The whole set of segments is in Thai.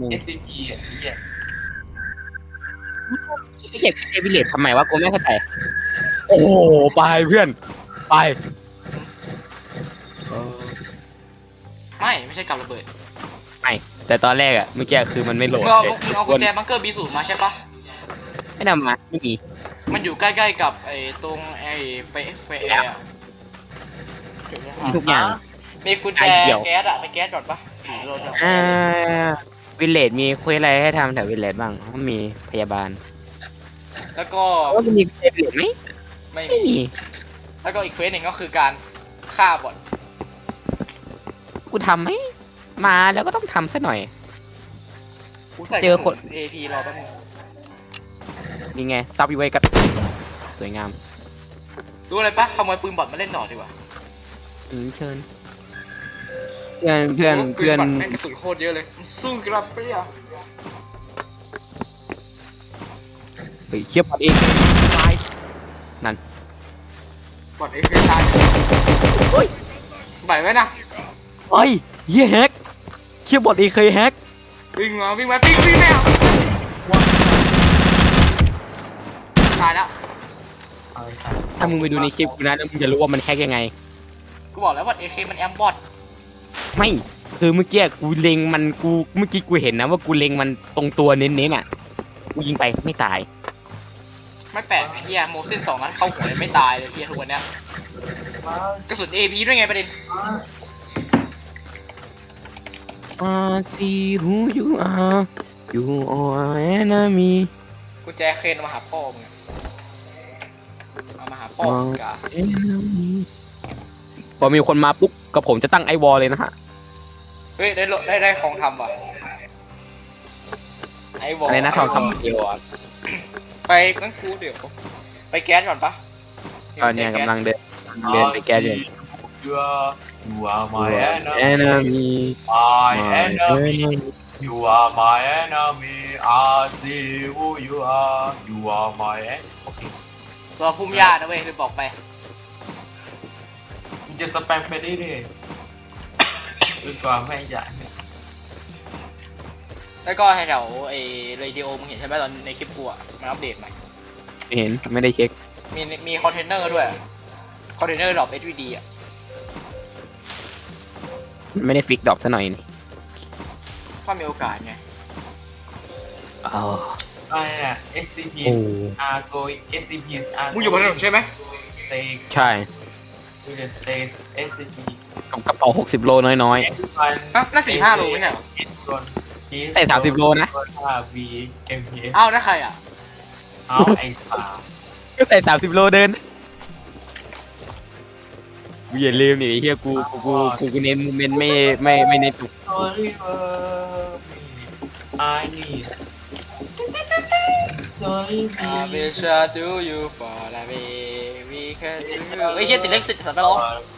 มึง SCP อะไอ้เหี้ยไอ้เก็บเอวิเลตทำไมวะกูไม่เข้าใจโอ้โหไปเพื่อน ไปไม่ไม่ใช่กับระเบิดแต่ตอนแรกอะเมื่อกี้คือมันไม่โหลมึดงเอาเลยมึงเอากุญแจบังเกอร์บีศูนย์มาใช่ปะไม่นำมาไม่มีมันอยู่ใกล้ๆกับไอ้ตรงไอ้เฟเฟเอะมีทุกอย่างมีกุญแจไอ้เหี้ยวแก๊สอะไปแก๊สก่อนปะหรือรถอะอ่า วิลเลจมีคุยอะไรให้ทำแถววิลเลจบ้างมีพยาบาลแล้วก็ว่ามันมีวิลเลจไหมไม่ไม่มีมี แล้วก็อีกเควสหนึ่งก็คือการฆ่าบอทกูทำไหมมาแล้วก็ต้องทำซะหน่อยกูใส่เจอคนเอพีรอแป๊บนึงนี่ไงซับอีไว้ก็สวยงาม รู้อะไรปะขโมยปืนบอทมาเล่นต่อดีกว่าอืมเชิญ เพื่อนเพื่อนโปืเพื่อนบอทแม่งกระสุนโคตรเยอะเลยมันสู้กับเปรี้ยเฮ้ยเชียบปัดเองตายบอทเอพีตายเฮ้ยไหวไหมนะเฮ้ยเฮียแฮกเชียบบอดเองเคยแฮกวิ่งมาวิ่งมาวิ่งวิ่งแมวตายแล้วเอาไอ้สัตว์ถ้ามึงไปดูในคลิปกูนะแล้วมึงจะรู้ว่ามันแฮกยังไง กูบอกแล้วบอทเอเคมันแอมบอท ไม่คือเมื่อกี้กูเล็งมันกูเมื่อกี้กูเห็นนะว่ากูเล็งมันตรงตัวเน้นๆอะกูยิงไปไม่ตาย ไม่แปลกไอ้เฮียโมซินสองนั้นเข้าหัวเลยไม่ตายเลยเฮียทุกวันเนี้ยบัสกระสุนเอพีด้วยไงประเด็นบัสอ่า see who you are you are enemy กุญแจเคนเอามาหาพ่อมึงอะเอามาหาพ่อมึงกะ enemy พอมีคนมาปุ๊บกับผมจะตั้งไอวอลเลยนะฮะ เฮ้ยได้โลได้ได้ของทำว่ะไอ้บออะไรนะของคำเดียวอะไปงั้นกูเดี๋ยวไปแก๊สก่อนปะตอนเนี้ยกำลังเดินเดินไปแก้เดิน You are you are my enemy enemy my my enemy enemy you are my enemy I see who you are you are my enemy โอเคตัวพุ่มหญ้านะเว้ยลืมบอกไปมึงจะสแปมไปได้เลย ดีกว่าไม่อยากเนี่ยแล้วก็ให้แถวไอ้เรดิโอมึงเห็นใช่ไหมตอนในคลิปกูอะมันอัปเดตใหม่ไม่เห็นไม่ได้เช็ค มีมีคอนเทนเนอร์ด้วย คอนเทนเนอร์ดรอป HVD อะ ไม่ได้ฟิกดรอปซะหน่อยนี่ถ้ามีโอกาสไงอ๋ออะไรเนี่ย SCPs โอ้ are going SCPs are มึงอยู่บนถนนใช่ไหม stay ใช่ to the states SCP กับกระเป๋า60โลน้อย everyone ฮะน่าสี่ห้าโลไม่ใช่เหรอใส่30โลนะ V M P S อ้าวนั่นใครอะเอาไอ้สาๆก็ใส่30โลเดินกูอย่าลืมนี่ไอ้เฮียกูกูกูกูกูเน้นมูเมนต์ไม่ไม่ไม่เน้นตุก Sorry for me I need Sorry I me will try to you for the way we can do เฮ้ยเชี่ยติดเล็กติดสัตว์ไปร้องติ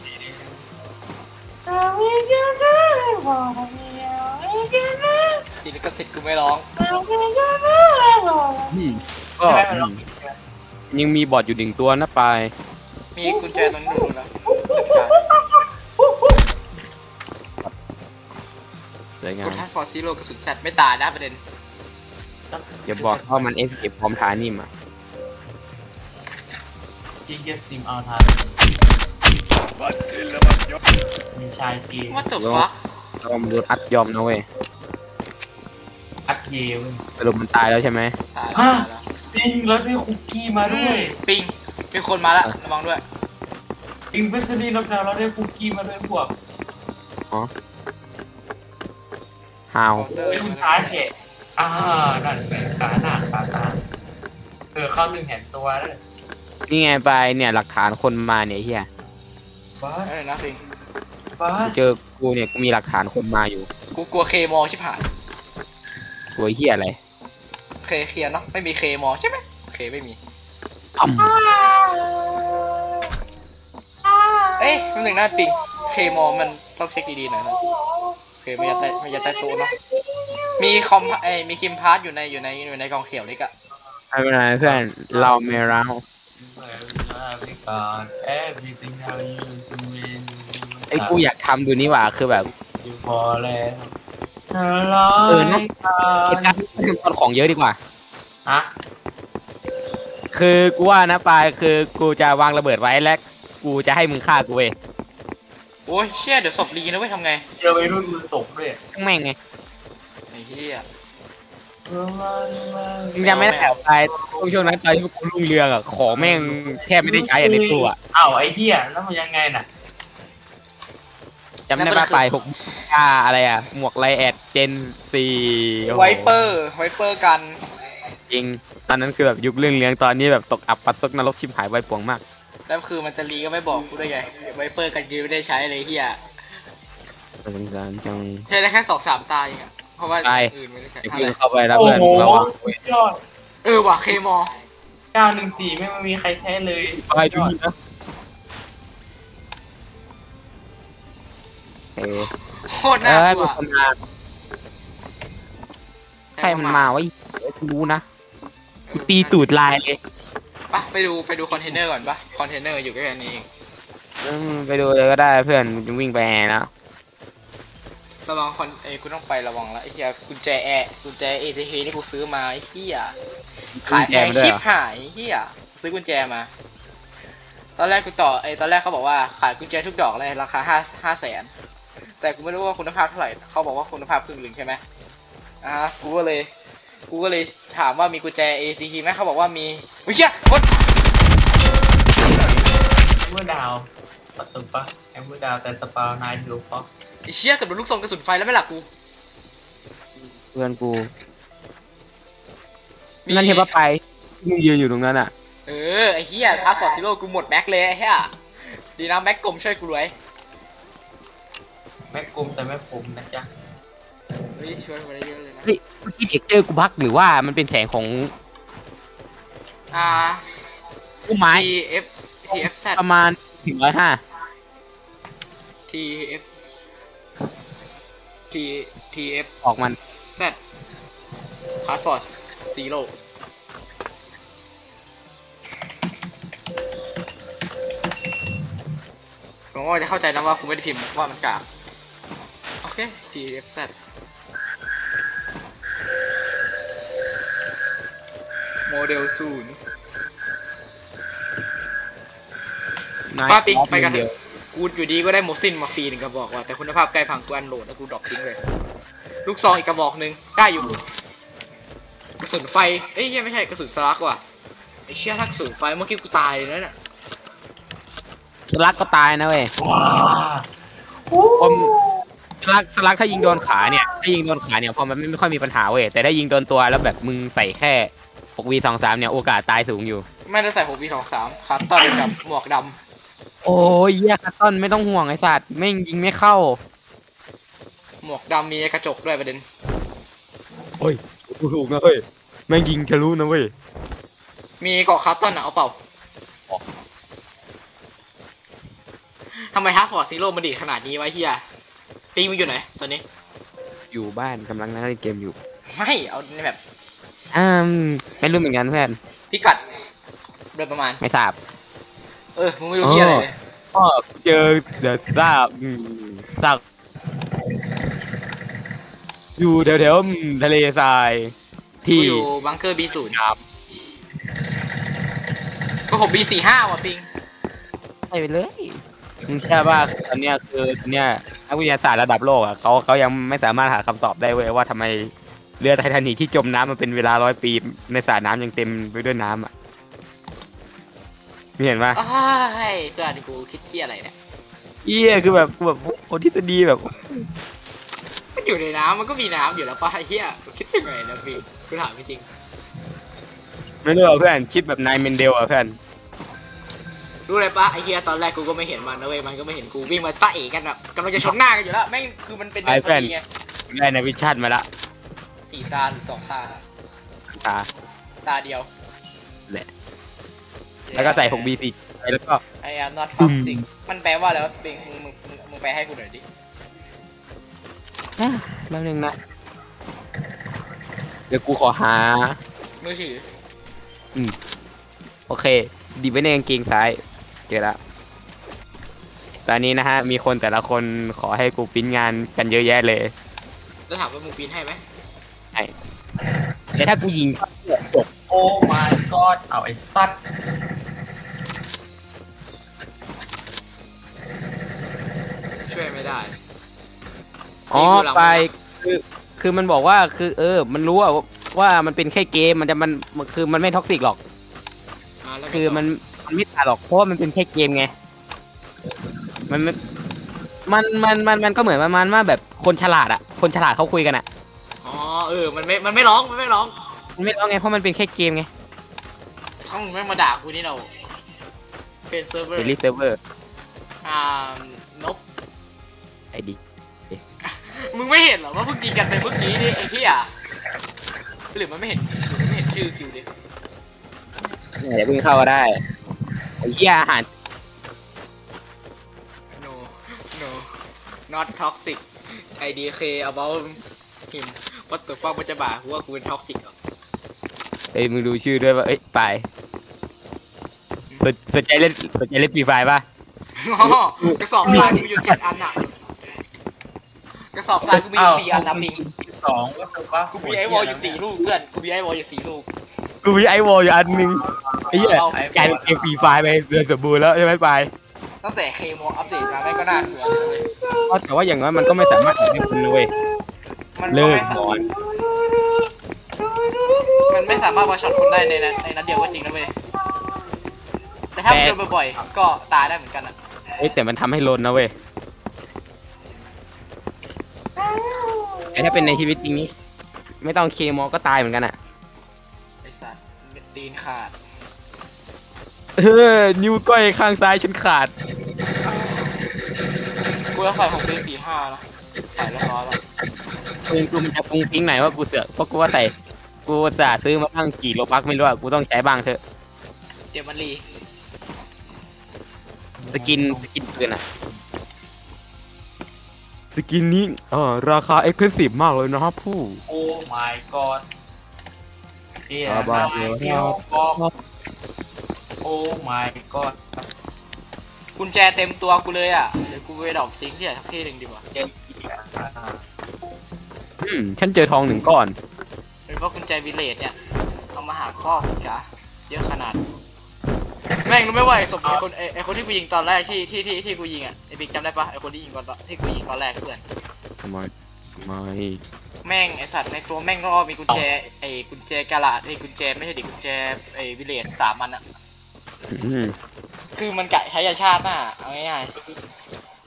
ดลิขสิทธิ์กูไม่ร้องอืมก็อืมยังมีบอร์ดอยู่หนึ่งตัวนะปลายมีกุญแจตรงนู้นแล้วสวยงากูมทัดฟอร์ซีโร่กระสุนแซดไม่ตายนะประเด็นอย่าบอกว่ามันเอฟเก็บพร้อมทานิ่มอะ จิงเกซิมเอาทาน มีชายเกย์ว่าตัวฟักลองดูอัดยอมนะเว้ยอัดเยเวสรุปมันตายแล้วใช่ไหมตายแล้วตายแล้วปิงรถด้วยคุกกี้มาด้วยปิงมีคนมาแล้วระวังด้วยปิงเฟสซี่รถแล้วเราได้คุกกี้มาด้วยพวกฮาวไม่คุณท้าเฉะอ่านั่นแหละขาหนาขาตาเออเข้าหนึ่งแห่งตัวเลยนี่ไงไปเนี่ยหลักฐานคนมาเนี่ยเฮีย บัสนั่นเลยนะปิงบัสเจอกูเนี่ยกูมีหลักฐานคนมาอยู่ กูกลัวเคมอชิบหายตัวเฮียอะไร เคเคลียร์เนาะ ไม่มีเคมอใช่ไหมเคไม่มีอ้ำเอ๊ะมันหนึ่งหน้าปิงเคมอมันต้องเช็คดีๆหน่อยนะเคไม่ยัดใต้ไม่ยัดใต้โต๊ะเนาะ มีคอมเอ้ยมีคิมพาร์ทอยู่ในอยู่ในอยู่ในกองเขียวเล็กอะไม่เป็นไรเพื่อนเราไม่เรา everything how you to win ไอ้ยกูอยากทำดูนี่หว่าคือแบบ you for แล้วร้อเออยเนอะไอ้การตอนของเยอะดีกว่าฮะคือกูว่านะปายคือกูจะวางระเบิดไว้และกูจะให้มึงฆ่ากูเว้ยโอ้ยเชี่ยเดี๋ยวศพรีนะเว้ยทำไงเจอวัยรุ่นมือตกด้วยทั้งแม่งไงไอ้เหี้ย มึงจำไม่ได้แต่ปายช่วงช่วงนั้นตอนที่กูรุ่งเรืองอะของแม่งแทบไม่ได้ใช้อะในตัวอะอ้าวไอ้เหี้ยแล้วมันยังไงน่ะจำได้ป่ะปายหกก้าอะไรอะหมวกไลแอดเจนสี่โอ้โหไวเปอร์ไวเปอร์กัน จริง ตอนนั้นคือแบบยุคเรื่องเลี้ยงตอนนี้แบบตกอับปัดซกนรกชิบหายไวป่วงมาก แล้วคือมันจะรีก็ไม่บอกกูด้วยไงไวเปอร์กันยืนไม่ได้ใช้เลยเฮียสงสารจังใช้ได้แค่สองสามตาเองอะเพ ราะว่าใช่อื่นไม่ได้ใช้เดี๋ยวอะไรพี่เข้าไปแล้วโอ้เพื่อนโหระวังสุดยอดเออว่ะเคมอ914ไม่มีใครใช้เลยไปดูนี่นะเออโคตรเอน่าอกลัวมันมาใครมันมาไวะไอ้กูรู้นะกูตีตูดลายเลยปะไปดูไปดูคอนเทนเนอร์ก่อนปะคอนเทนเนอร์อยู่ใกล้ๆนี้เองอืมไปดูเลยก็ได้เพื่อนจะวิ่งไปแอร์นะ ระวังคอนเอ้ยกูต้องไประวังละไอ้เหี้ยกุญแจแอร์กุญแจเอทีที่กูซื้อมาไอ้เหี้ยขายแพงชิบหายไอ้เหี้ยซื้อกุญแจมา ตอนแรกกูต่อไอ้ตอนแรกเขาบอกว่าขายกุญแจทุกดอกเลยราคาห้าห้าแสนแต่กูไม่รู้ว่าคุณภาพเท่าไหร่เขาบอกว่าคุณภาพครึ่งหนึ่งใช่ไหมอ่าฮะกูก็เลยกูก็เลยถามว่ามีกุญแจ ACT ไหมเขาบอกว่ามีอุ้ยเชี่ยกดเมื่อดาวปัตตุฟักแอมเบอร์ดาวแต่สปาวนายดูฟอก ไอ้เชี่ยกับโดนลูกทรงกระสุนไฟแล้วไม่หลักกูเพื่อนกูนั่นเห็นปะไปมึงยืนอยู่ตรงนั้นอะ เออไอ้เหี้ยพาสปอร์ตซิโร่กูหมดแม็กเลยไอ้เหี้ยดีนะแม็กกลมช่วยกูรวยแม่กลมแต่ไม่ผมนะจ๊ะเฮ้ยช่วยมาได้เยอะเลยนะเฮ้ยเมื่อกี้เท็กเจอร์กูบักหรือว่ามันเป็นแสงของอ่า ผู้ไม้ TF TFZ ประมาณถึงร้อยห้า TF T TF ออกมัน Z Passport Zero ผมว่าจะเข้าใจนะว่าคุณไม่ได้พิมพ์ว่ามันกากโอเค TFZ โมเดลศูนย์ป้าปิ๊กไปกันเถเดียวอะ กูอยู่ดีก็ได้โมซินมาฟรีหนึ่งกระบอกว่ะแต่คุณภาพใกล้พังกูอันโหลดแล้วกู drop ทิ้งเลย ลูกซองอีกกระบอกหนึ่งได้อยู่กระสุนไฟเอ้ยไม่ใช่กระสุนสลักว่ะไอ้เชี่ยถ้ากระสุนไฟเมื่อกี้กูตายเลยนะเนี่ยสลักก็ตายนะเว้ยว้าผมสลักสลักถ้ายิงโดนขาเนี่ยถ้ายิงโดนขาเนี่ยพอมันไม่ค่อยมีปัญหาเว้ยแต่ถ้ายิงโดนตัวแล้วแบบมึงใส่แค่6 v 2 3เนี่ยโอกาสตายสูงอยู่ ไม่ได้ใส่หกวีสองสามคัสตอนกับหมวกด โอ้ยเหี้ยคัตตอนไม่ต้องห่วงไอ้สัตว์แม่งยิงไม่เข้าำหมวกดำมีกระจกด้วยประเด็นโอ้ยถูกนะเว้ยแม่งยิงทะลุนะเว้ยมีเกาะคัสตอนอะเอาเปล่าอ๋อทำไมฮาร์ฟอร์ดซีโร่มันดีดขนาดนี้วะเฮียปิงมันอยู่ไหนตอนนี้ อยู่บ้านกำลังนั่งเล่นเกมอยู่ไม่ เอาในแบบอืมไม่รู้เหมือนกันเพื่อนพิกัดโดยประมาณไม่ทราบ เออมึงไม่รู้ที่อะไรเลยก็เจอเดี๋ยวทราบอืมทราบอยู่แถวแถวๆอืมทะเลทราย กูที่อยู่บังเกอร์ B ศูนย์ครับก็ผม B สี่ห้าว่ะปิงไปเลยมึงแค่ว่าตอนเนี้ยคือเนี่ยนักวิทยาศาสตร์ระดับโลกอะเขาเขายังไม่สามารถหาคำตอบได้เว้ยว่าทำไมเรือไททานิคที่จมน้ำมาเป็นเวลาร้อยปีในสระน้ำยังเต็มไปด้วยน้ำอะไม่เห็นปะอ้ายเพื่อนกูคิดเที่ยอะไรเนี่ยเอี้ยคือแบบกูแบบโอ้ทฤษฎีแบบมันอยู่ในน้ำมันก็มีน้ำอยู่แล้วป่ะไอ้เฮียคิดยังไงนะปิงกูถามจริงไม่รู้อะเพื่อนคิดแบบนายเมนเดลอะเพื่อนรู้เลยปะไอ้เฮียตอนแรกกูก็ไม่เห็นมันนะเว้ยมันก็ไม่เห็นกูวิ่งมาตะเอกันแบบกำลังจะชนหน้ากันอยู่แล้วแม่งคือมันเป็นเดินพอดีไงได้ในวิชั่นมาละสี่ตาหรือสองตาตาตาเดียวแหละ แล้วก็ใส่ 6B4 ไปแล้วก็ไอ am not อืม toxic มันแปลว่าแล้วปิงมึงมึงมึงมึงแปลให้กูหน่อยดิอะแป๊บนึงนะ เดี๋ยวกูขอหา มือถือโอเค ดีไว้ในกางเกงซ้าย เจอละตอนนี้นะฮะ มีคนแต่ละคนขอให้กูปริ้นงานกันเยอะแยะเลย แล้วถามว่ามึงปีนให้ไหมแต่ถ้ากูยิงจบโอ้ my god เอาไอ้สัตว์ ไม่ได้อ๋อนี่คือหลังไปคือคือมันบอกว่าคือเออ มันรู้ว่าว่ามันเป็นแค่เกมมันจะมันมันคือมันไม่ toxic หรอกอ่าแล้วไงคือแต่มันมันไม่ตายหรอกเพราะว่ามันเป็นแค่เกมไง มันไม่มันมันมันมันก็เหมือนประมาณว่าแบบคนฉลาดอะคนฉลาดเขาคุยกันอะอ๋อเออมันไม่มันไม่ร้องมันไม่ร้อง มันไม่ต้องไงเพราะมันเป็นแค่เกมไงถ้ามึงไม่มาด่ากูนี่เราเป็นเซิร์ฟเวอร์เป็นรีเซิร์ฟเวอร์อ่านก ไอดีมึงไม่เห็นเหรอว่าเพิ่งยิงกันไปเมื่อกี้นี่ไอ้พี่อะหรือมันไม่เห็นหรือมันไม่เห็นชื่อคิวดิเดี๋ยวเพิ่งเข้าก็ได้ไอ้เหี้ยอาหาร no no not toxic IDK about him what the fuck มันจะบ่ากูว่ากูเป็น toxic เหรอเอ้ยมึงดูชื่อด้วยว่าเอ้ยไปสนสนใจเล่นสนใจเล่นฟรีไฟป่ะ อ๋อกระสอบทรายกูมีอยู่เจ็ดอันอะ กระสอบทรายกูมีอยู่สี่อันนะปิงสองก็คือว่ากูมีไอวอลอยู่สี่ลูกเพื่อนกูมีไอวอลอยู่สี่ลูกกูมีไอวอลอยู่อันหนึงไอ้เหี้ยเอากลายเป็นเกมฟรีไฟไปเดือนสมบูรณ์แล้วใช่ไหมไปตั้งแต่เคโมอัปเดตมาแม่งก็น่าเบื่อเลยเว้ยอ๋อแต่ว่าอย่างน้อยมันก็ไม่สามารถออกให้คุณเลยมันเลิก็กไม่สาก่อนมันไม่สามารถมาช็อตคนได้ในนั้นในนั้นเดียวก็จริงนะเว้ยแต่ถ้ามันโดนบ่อยๆก็ตายได้เหมือนกันอะเอ้ยแต่มันทำให้ลนนะเว้ยแต่ ถ้าเป็นในชีวิตจริงนี่ไม่ต้องเคมอก็ตายเหมือนกันอะไอสัตว์ตีนขาด เออนิ้วก้อยข้างซ้ายฉันขาด กูจะใส่ของปีสี่ห้านะใส่เรียบร้อยแล้วปืนกูมันจะปุงปิ้งไหนว่ากูเสือกเพราะกูว่าใส่กูอุตสาห์ซื้อมาตั้งกี่โลบักไม่รู้อะกูต้องใช้บ้างเถอะเดี๋ยวมันรีสกินสกินปืนอะ สกินนี้เออราคาเอ็กซ์เพรสซีฟมากเลยนะครับผู้ โอ้ my god เฮียอ่าบ้าเฮีเดี๋ยยวโอ้ my god กุญแจเต็มตัวกูเลยอะ เดี๋ยวกูไปดรอปซิงค์ที่ไหนสักที่หนึ่งดีกว่าเกมเหี้ยอ่าอืมฉันเจอทองหนึ่งก้อนหรือว่ากุญแจวิลเลจเนี่ย เอามาหาพ่อคุณกะเยอะขนาด แม่งรู้ไหมว่าไอ้ศพไอ้คนไอ้ไอ้คนที่กูยิงตอนแรกที่ที่ที่ที่กูยิงอะไอ้บิ๊กจำได้ปะไอ้คนที่ยิงตอนที่กูยิงตอนแรกเพื่อนทำไมทำไมแม่งไอสัตว์ในตัวแม่งก็มีกุญแจไอกุญแจกาลาดไอกุญแจไม่ใช่ดิกุญแจไอวิเลจสามอันอะอืมคือมันกะใช้ยาชาติน่ะเอาง่าย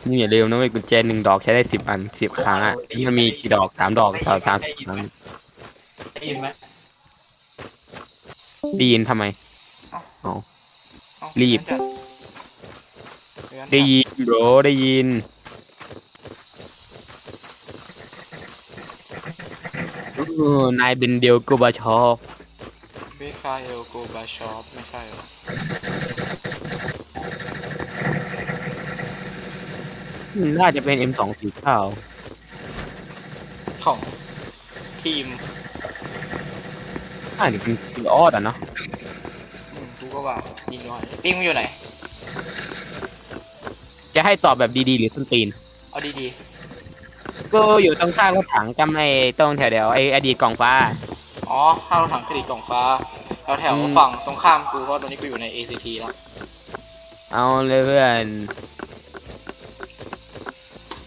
นี่อย่าลืมนะเว้ยกุญแจหนึ่งดอกใช้ได้สิบอันสิบครั้งอะนี่มันมีกี่ดอกสามดอกสามสามสิบครั้งได้ยินไหมได้ยินทำไมๆเอา รีบเดี๋ยวได้ยินโบรได้ยินเออนายเป็นเดียวกูบาชอฟเบคาเอลโกบาชอปไม่ใช่หรอน่าจะเป็น M249 ของทีมอ่านี่เป็นเป็นออดอะเนาะอืม กูก็ว่ายิงหน่อยปิ้งมันอยู่ไหน จะให้ตอบแบบดีๆ หรือต้นตีน เอาดีก็อยู่ตรงข้างรถถังจำไอ้ตรงแถวเดียวไอ้อดีตกล่องฟ้า ๆ อ๋อห้างรถถังเครดิตกล่องฟ้าแถวแถวอืม ฝั่งตรงข้ามกูเพราะตอนนี้กูอยู่ใน ACT แล้ว เอาเลยเพื่อน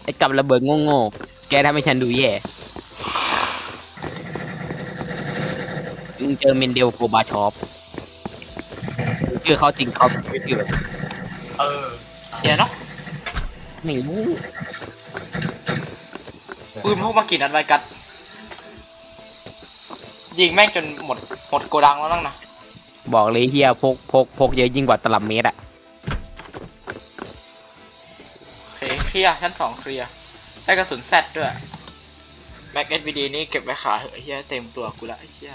ไอ้กับระเบิดโง่ๆแกทำให้ฉันดูแย่มึงเจอเมนเดลโกบาชอป ชื่อเขาจริงเขาไม่ชื่อแบบเออเสียเนาะไม่รู้ปืนพวกมากี่นัดไวกัดยิงแม่งจนหมดหมดโกดังแล้วนั่งนะบอกเลยเฮียพกพกพกเยอะยิ่งกว่าตลับเมตรอะโอเคเคลียร์ชั้นสองเคลียร์ได้กระสุนแซดด้วยแม็กเอสวีดีนี่เก็บไว้ขาเหอะเฮียเต็มตัวกูละไอ้เฮีย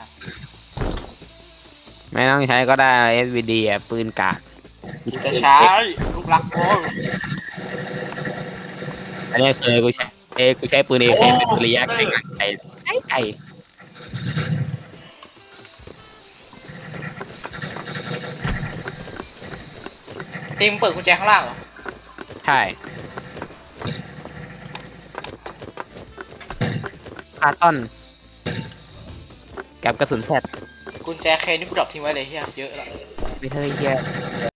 ไม่ต้องใช้ก็ได้ SVD อะปืนกากกูจะใช้ลูกรักโอ้ยอันนี้เคยกูใช้เอ้ยกูใช้ปืนเอเคเป็นระยะไกลไกลไกลไกลทีมเปิดกุญแจข้างล่างเหรอ ใช่าร์ตอนกับกระสุนแฟด กุญแจเคนนี่กูดรอปทิ้งไว้เลยเฮียเยอะละไม่ใช่เฮีย